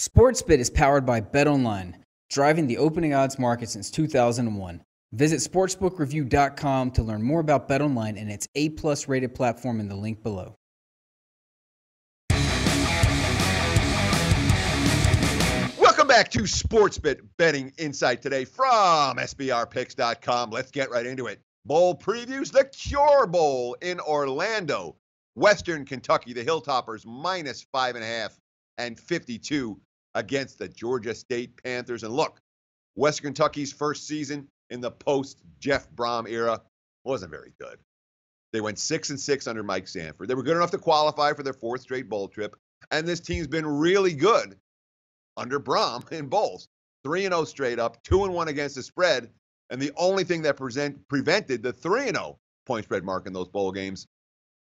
Sports BIT is powered by BetOnline, driving the opening odds market since 2001. Visit sportsbookreview.com to learn more about BetOnline and its A-plus rated platform in the link below. Welcome back to Sports BIT Betting Insight today from SBRPicks.com. Let's get right into it. Bowl previews the Cure Bowl in Orlando, Western Kentucky. The Hilltoppers minus five and a half and 52 against the Georgia State Panthers. And look, Western Kentucky's first season in the post Jeff Brohm era wasn't very good. They went six and six under Mike Sanford. They were good enough to qualify for their fourth straight bowl trip. And this team's been really good under Brohm in bowls. 3 and 0 straight up, 2 and 1 against the spread. And the only thing that present, prevented the 3 and 0 point spread mark in those bowl games,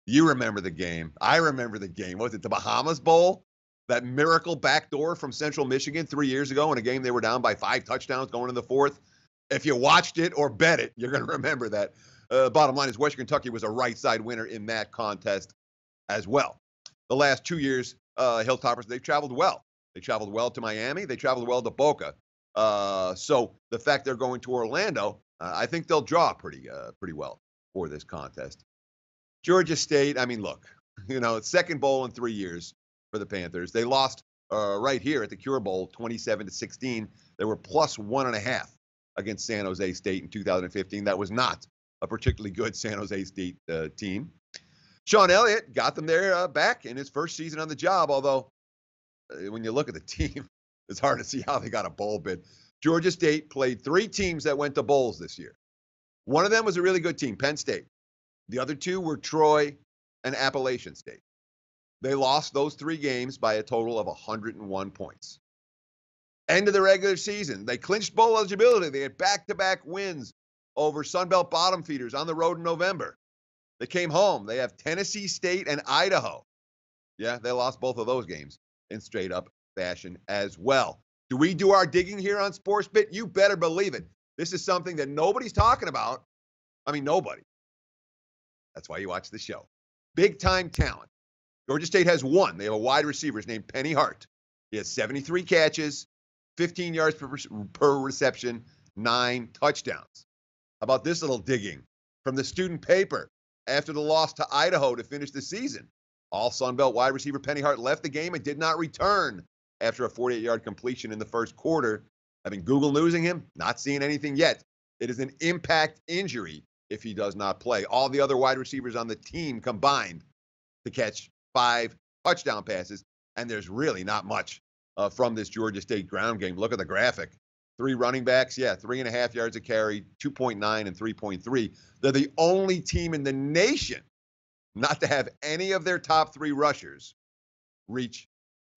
you remember the game. I remember the game. Was it the Bahamas Bowl? That miracle backdoor from Central Michigan three years ago in a game they were down by five touchdowns going in the fourth. If you watched it or bet it, you're going to remember that. Uh, bottom line is Western Kentucky was a right side winner in that contest as well. The last two years, uh, Hilltoppers, they've traveled well. They traveled well to Miami. They traveled well to Boca. Uh, so the fact they're going to Orlando, uh, I think they'll draw pretty uh, pretty well for this contest. Georgia State, I mean, look, you know, second bowl in three years for the Panthers. They lost uh, right here at the Cure Bowl, 27 to 16. They were plus one and a half against San Jose State in 2015. That was not a particularly good San Jose State uh, team. Shawn Elliott got them there uh, back in his first season on the job, although uh, when you look at the team, it's hard to see how they got a bowl bid. Georgia State played three teams that went to bowls this year. One of them was a really good team, Penn State. The other two were Troy and Appalachian State. They lost those three games by a total of 101 points. End of the regular season, they clinched bowl eligibility. They had back to back wins over Sunbelt bottom feeders on the road in November. They came home. They have Tennessee State and Idaho. Yeah, they lost both of those games in straight up fashion as well. Do we do our digging here on Sports BIT? You better believe it. This is something that nobody's talking about. I mean, nobody. That's why you watch the show. Big time talent. Georgia State has one. They have a wide receiver named Penny Hart. He has 73 catches, 15 yards per, per reception, nine touchdowns. How about this little digging from the student paper after the loss to Idaho to finish the season? All Sunbelt wide receiver Penny Hart left the game and did not return after a 48 yard completion in the first quarter. I've been Google Newsing him, not seeing anything yet. It is an impact injury if he does not play. All the other wide receivers on the team combined to catch five touchdown passes, and there's really not much uh, from this Georgia State ground game. Look at the graphic. Three running backs, yeah, three and a half yards a carry, 2.9 and 3.3. They're the only team in the nation not to have any of their top three rushers reach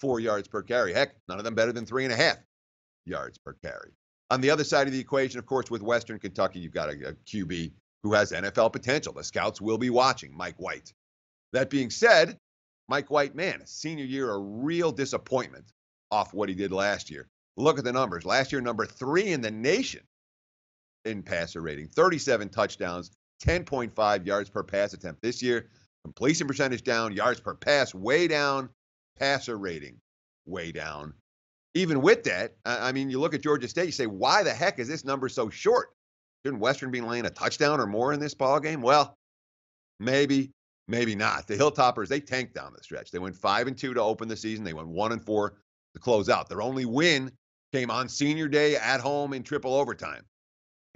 four yards per carry. Heck, none of them better than three and a half yards per carry. On the other side of the equation, of course, with Western Kentucky, you've got a, a QB who has NFL potential. The scouts will be watching Mike White. That being said, Mike White, man, senior year, a real disappointment off what he did last year. Look at the numbers. Last year, number three in the nation in passer rating, 37 touchdowns, 10.5 yards per pass attempt. This year, completion percentage down, yards per pass way down, passer rating way down. Even with that, I mean, you look at Georgia State, you say, why the heck is this number so short? Shouldn't Western be laying a touchdown or more in this ball game? Well, maybe, Maybe not. The Hilltoppers, they tanked down the stretch. They went five and two to open the season. They went one and four to close out. Their only win came on senior day at home in triple overtime.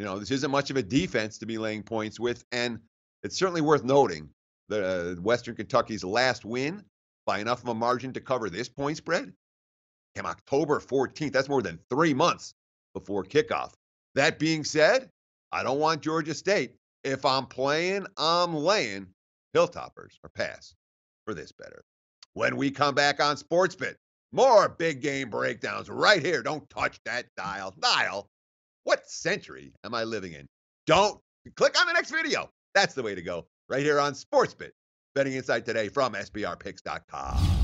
You know, this isn't much of a defense to be laying points with. And it's certainly worth noting that uh, Western Kentucky's last win by enough of a margin to cover this point spread came October 14th. That's more than three months before kickoff. That being said, I don't want Georgia State. If I'm playing, I'm laying Hilltoppers are pass for this better. When we come back on Sports BIT, more big game breakdowns right here. Don't touch that dial. Dial. What century am I living in? Don't click on the next video. That's the way to go. Right here on Sports BIT. Betting Insight today from SBRPicks.com.